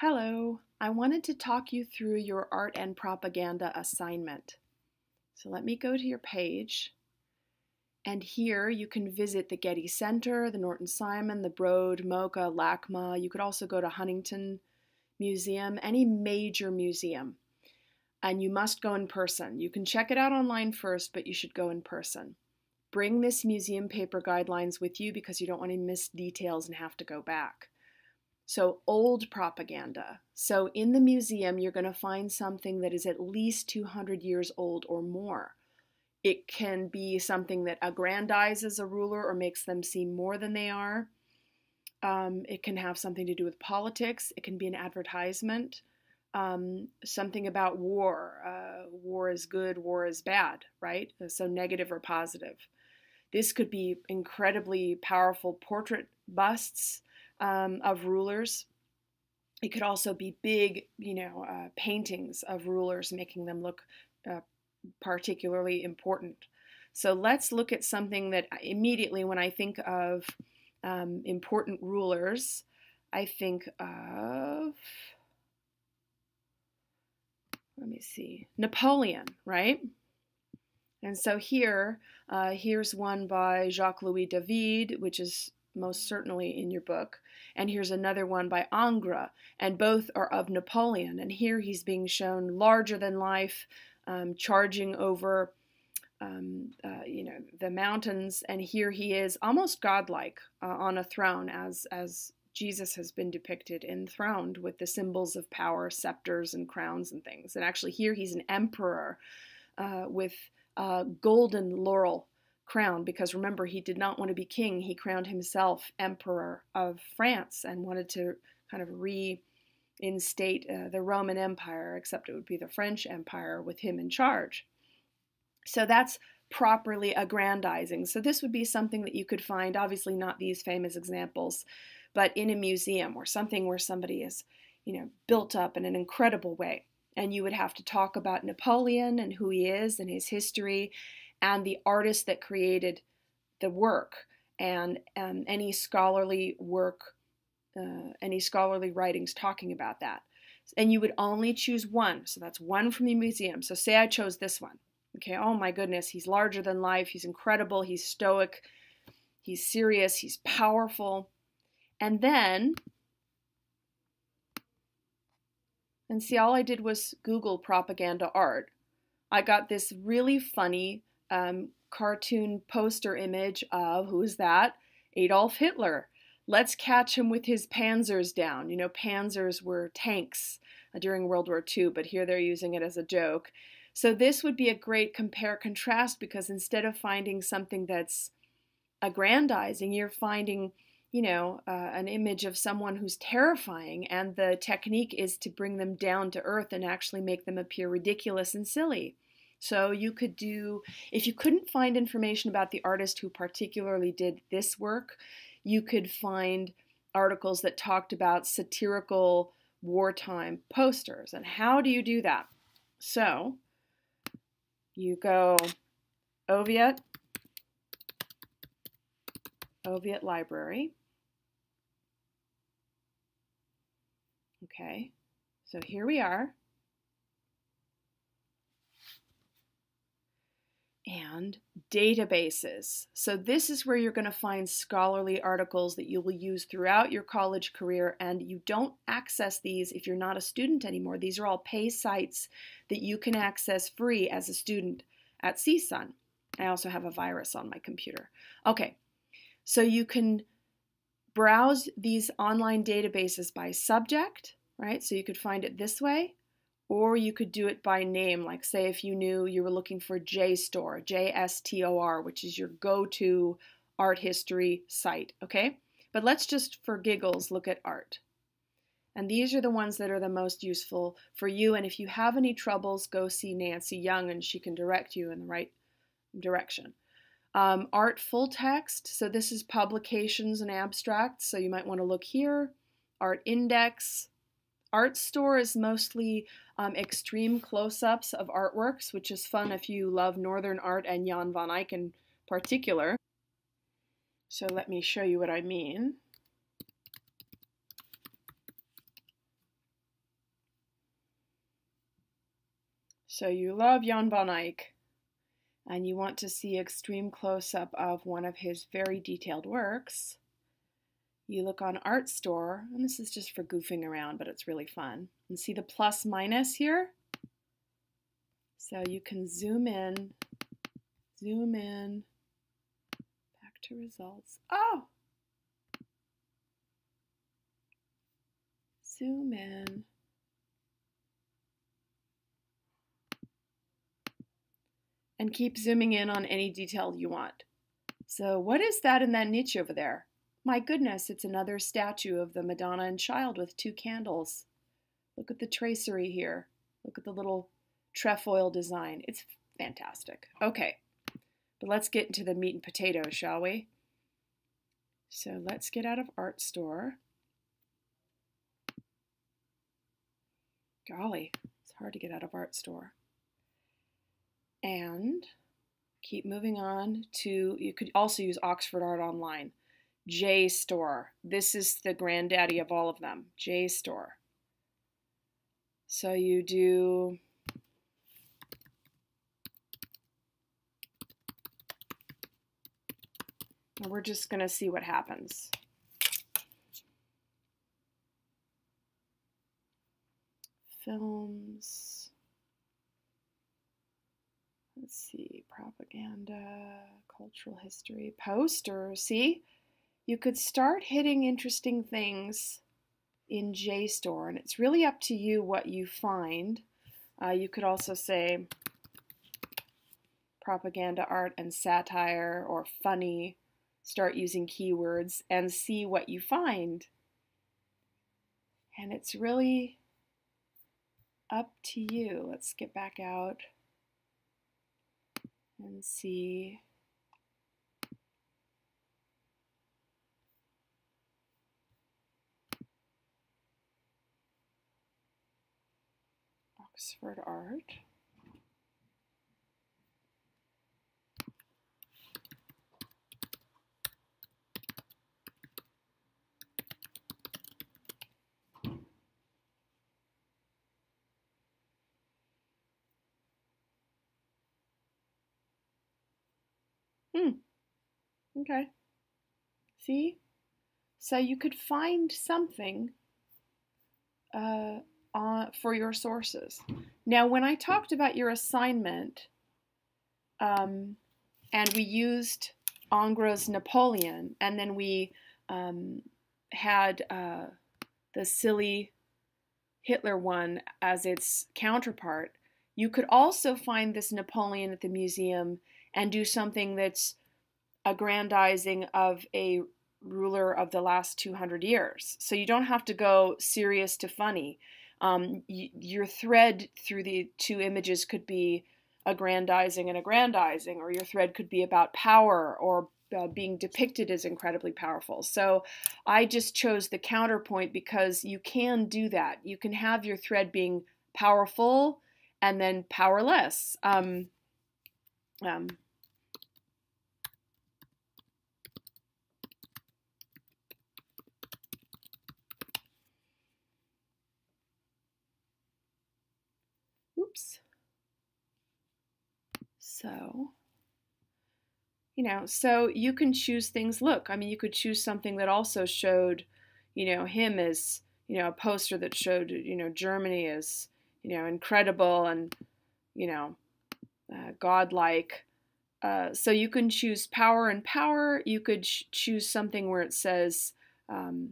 Hello, I wanted to talk you through your art and propaganda assignment. So let me go to your page. And here you can visit the Getty Center, the Norton Simon, the Broad, MoCA, LACMA. You could also go to Huntington Museum, any major museum. And you must go in person. You can check it out online first, but you should go in person. Bring this museum paper guidelines with you because you don't want to miss details and have to go back. So, old propaganda. So, in the museum, you're going to find something that is at least 200 years old or more. It can be something that aggrandizes a ruler or makes them seem more than they are. Um, it can have something to do with politics. It can be an advertisement, um, something about war. Uh, war is good, war is bad, right? So, negative or positive. This could be incredibly powerful portrait busts um, of rulers. It could also be big, you know, uh, paintings of rulers, making them look uh, particularly important. So let's look at something that immediately, when I think of um, important rulers, I think of, let me see, Napoleon, right? And so here, uh, here's one by Jacques Louis David, which is most certainly in your book. And here's another one by Ingres, and both are of Napoleon. And here he's being shown larger than life, um, charging over, um, uh, you know, the mountains. And here he is, almost godlike, uh, on a throne, as as Jesus has been depicted enthroned with the symbols of power, scepters, and crowns and things. And actually, here he's an emperor uh, with a golden laurel crown because remember, he did not want to be king. He crowned himself emperor of France and wanted to kind of reinstate uh, the Roman Empire, except it would be the French Empire with him in charge. So that's properly aggrandizing. So this would be something that you could find, obviously not these famous examples, but in a museum or something where somebody is, you know, built up in an incredible way. And you would have to talk about Napoleon and who he is and his history and the artist that created the work and um, any scholarly work, uh, any scholarly writings talking about that. And you would only choose one. So that's one from the museum. So say I chose this one. Okay, oh my goodness, he's larger than life, he's incredible, he's stoic, he's serious, he's powerful. And then, and see, all I did was Google propaganda art. I got this really funny um, cartoon poster image of who's that? Adolf Hitler. Let's catch him with his panzers down. You know, panzers were tanks uh, during World War II, but here they're using it as a joke. So this would be a great compare contrast because instead of finding something that's aggrandizing, you're finding, you know, uh, an image of someone who's terrifying, and the technique is to bring them down to earth and actually make them appear ridiculous and silly. So you could do, if you couldn't find information about the artist who particularly did this work, you could find articles that talked about satirical wartime posters. And how do you do that? So you go Oviatt, Oviatt Library. Okay, so here we are. And databases. So this is where you're going to find scholarly articles that you will use throughout your college career and you don't access these if you're not a student anymore. These are all pay sites that you can access free as a student at CSUN. I also have a virus on my computer. Okay, so you can browse these online databases by subject, right? So you could find it this way or you could do it by name, like say if you knew you were looking for JSTOR, J S T O R, which is your go to art history site, okay? But let's just for giggles look at art. And these are the ones that are the most useful for you. And if you have any troubles, go see Nancy Young and she can direct you in the right direction. Um, art full text, so this is publications and abstracts, so you might want to look here. Art index, Artstor is mostly um, extreme close ups of artworks, which is fun if you love Northern art and Jan van Eyck in particular. So let me show you what I mean. So you love Jan van Eyck and you want to see extreme close up of one of his very detailed works you look on Artstor, and this is just for goofing around, but it's really fun. And see the plus minus here? So you can zoom in, zoom in, back to results. Oh! Zoom in. and keep zooming in on any detail you want. So what is that in that niche over there? My goodness, it's another statue of the Madonna and Child with two candles. Look at the tracery here. Look at the little trefoil design. It's fantastic. Okay, but let's get into the meat and potatoes, shall we? So let's get out of Artstor. Golly, it's hard to get out of Artstor and keep moving on to, you could also use Oxford Art Online. JSTOR. This is the granddaddy of all of them. JSTOR. So you do we're just going to see what happens. Films let's see, propaganda, cultural history, posters. See, you could start hitting interesting things in JSTOR, and it's really up to you what you find. Uh, you could also say propaganda art and satire or funny. Start using keywords and see what you find. And it's really up to you. Let's get back out and see Oxford Art. Hmm. Okay. See? So you could find something uh, on, for your sources. Now, when I talked about your assignment, um, and we used Ingres's Napoleon, and then we um, had uh, the silly Hitler one as its counterpart, you could also find this Napoleon at the museum and do something that's aggrandizing of a ruler of the last 200 years. So you don't have to go serious to funny. Um, y- your thread through the two images could be aggrandizing and aggrandizing, or your thread could be about power or uh, being depicted as incredibly powerful. So I just chose the counterpoint because you can do that. You can have your thread being powerful and then powerless. Um, um, oops. So, you know, so you can choose things. Look, I mean, you could choose something that also showed, you know, him as, you know, a poster that showed, you know, Germany as, you know, incredible and, you know, uh, godlike. Uh, so you can choose power and power. You could choose something where it says, um,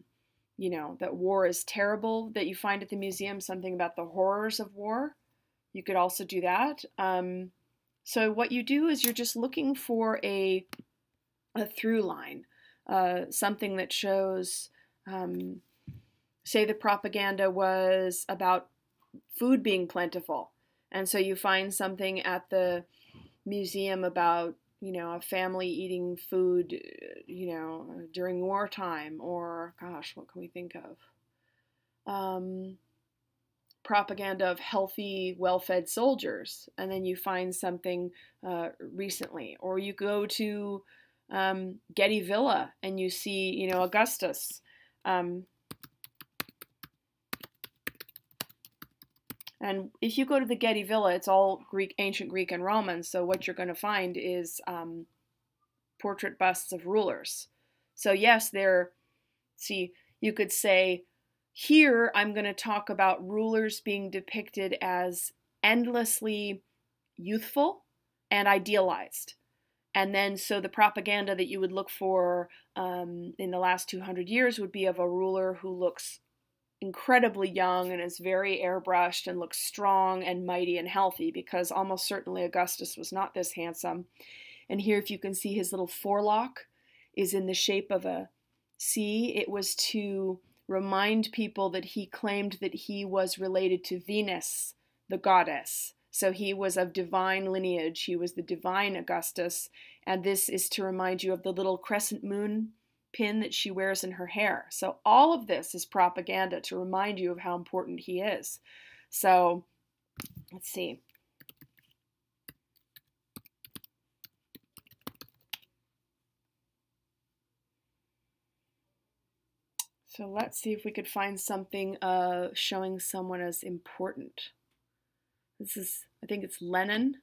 you know, that war is terrible, that you find at the museum, something about the horrors of war. You could also do that. Um, so what you do is you're just looking for a, a through line, uh, something that shows, um, say the propaganda was about food being plentiful. And so you find something at the museum about, you know, a family eating food, you know, during wartime, or gosh, what can we think of? Um, propaganda of healthy, well fed soldiers, and then you find something uh, recently. Or you go to um, Getty Villa and you see, you know, Augustus. Um, And if you go to the Getty Villa, it's all Greek, ancient Greek and Roman. So what you're going to find is um, portrait busts of rulers. So yes, they're see. You could say here I'm going to talk about rulers being depicted as endlessly youthful and idealized. And then, so the propaganda that you would look for um, in the last 200 years would be of a ruler who looks incredibly young and is very airbrushed and looks strong and mighty and healthy because almost certainly Augustus was not this handsome. And here, if you can see his little forelock is in the shape of a C, it was to remind people that he claimed that he was related to Venus, the goddess. So he was of divine lineage. He was the divine Augustus. And this is to remind you of the little crescent moon pin that she wears in her hair. So all of this is propaganda to remind you of how important he is. So let's see. So let's see if we could find something uh, showing someone as important. This is, I think it's Lenin,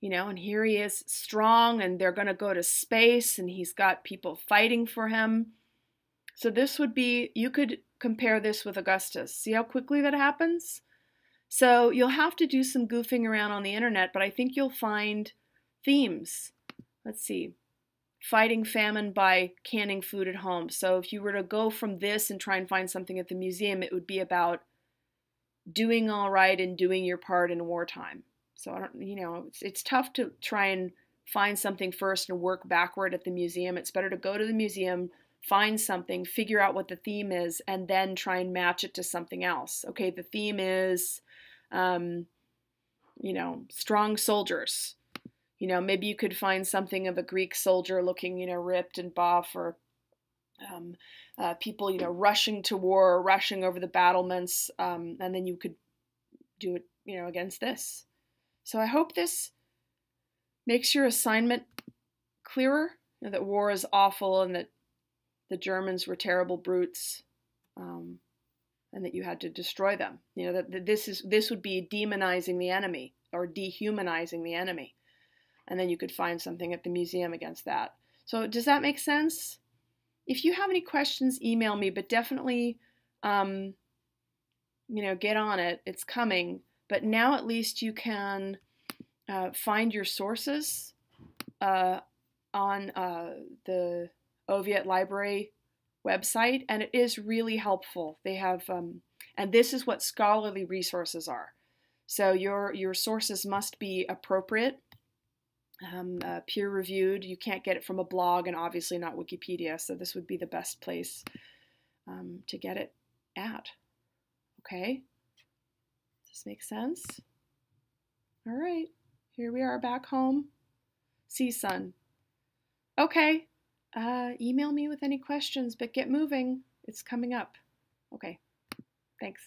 you know, and here he is strong and they're going to go to space and he's got people fighting for him. So this would be, you could compare this with Augustus. See how quickly that happens? So you'll have to do some goofing around on the internet, but I think you'll find themes. Let's see fighting famine by canning food at home. So if you were to go from this and try and find something at the museum, it would be about doing all right and doing your part in wartime. So I don't, you know, it's, it's tough to try and find something first and work backward at the museum. It's better to go to the museum, find something, figure out what the theme is, and then try and match it to something else. Okay, the theme is, um, you know, strong soldiers you know, maybe you could find something of a Greek soldier looking, you know, ripped and buff, or um, uh, people, you know, rushing to war or rushing over the battlements, um, and then you could do it, you know, against this. So I hope this makes your assignment clearer. You know, that war is awful and that the Germans were terrible brutes, um, and that you had to destroy them. You know that, that this is this would be demonizing the enemy or dehumanizing the enemy and then you could find something at the museum against that. So does that make sense? If you have any questions, email me, but definitely, um, you know, get on it. It's coming. But now at least you can uh, find your sources uh, on uh, the Oviatt Library website, and it is really helpful. They have, um, and this is what scholarly resources are. So your your sources must be appropriate um, uh, peer reviewed. You can't get it from a blog and obviously not Wikipedia, so this would be the best place um, to get it at. Okay? Does this make sense? All right, here we are back home. CSUN. Okay, uh, email me with any questions, but get moving. It's coming up. Okay, thanks.